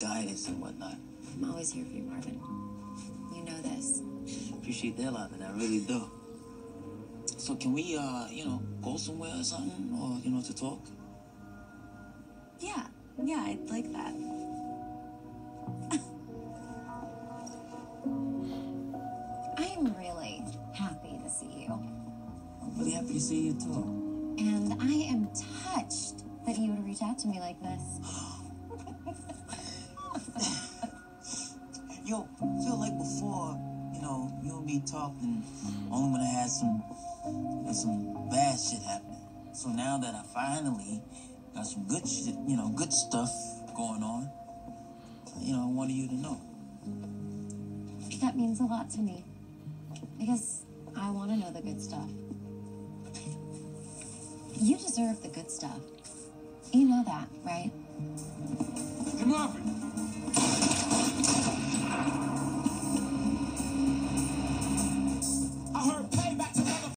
guidance and whatnot. I'm always here for you, Marvin. You know this. Appreciate that a lot, and I really do. So can we, uh, you know, go somewhere or something, or you know, to talk? Yeah, yeah, I'd like that. I am really happy to see you. I'm really happy to see you too. And I am touched that you would reach out to me like this. Yo, feel like before, you know, you and me talking only when I had some, had some bad shit happening. So now that I finally got some good shit, you know, good stuff going on, you know, I wanted you to know. That means a lot to me. Because I want to know the good stuff. You deserve the good stuff. You know that, right? Hey, Marvin,